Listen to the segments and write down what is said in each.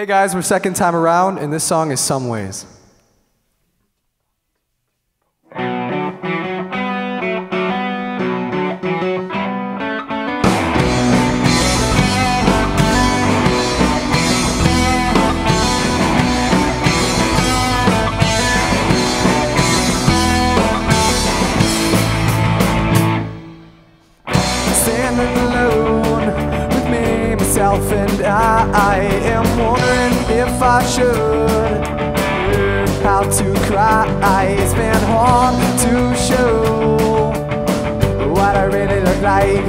Hey guys, we're second time around, and this song is Someways. Standing alone with me, myself, and I, I am wondering if I should learn how to cry. It's been hard to show what I really look like.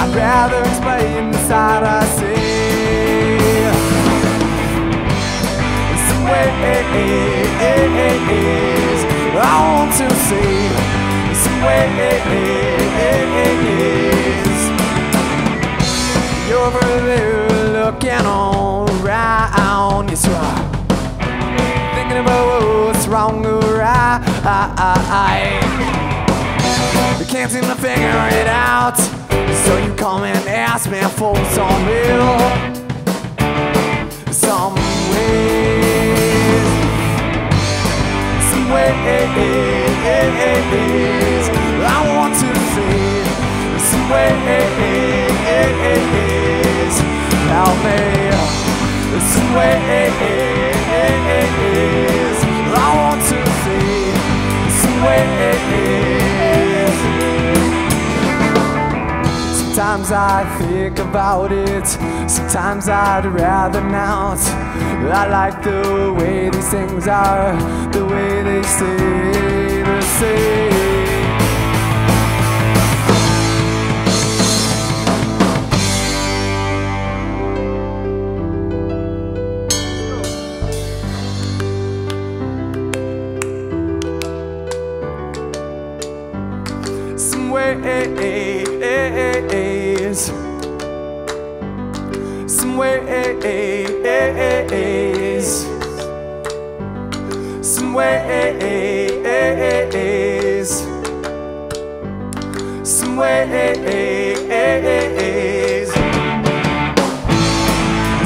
I'd rather explain the side I see. Some ways I want to see. Some ways you're looking around. Yes, you are. Thinking about what's wrong or right. You can't seem to figure it out. So you come and ask me for some help. Some ways. Some ways. I want to see some ways. Ways. I want to see some ways. Sometimes I think about it, sometimes I'd rather not. I like the way these things are, the way they stay ways, some ways, some ways, some ways,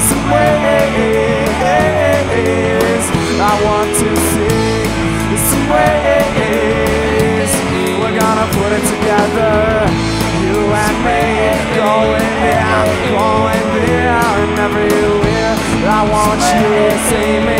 some ways. I want put it together. You and me going there, going there, and everywhere. I want you to see me,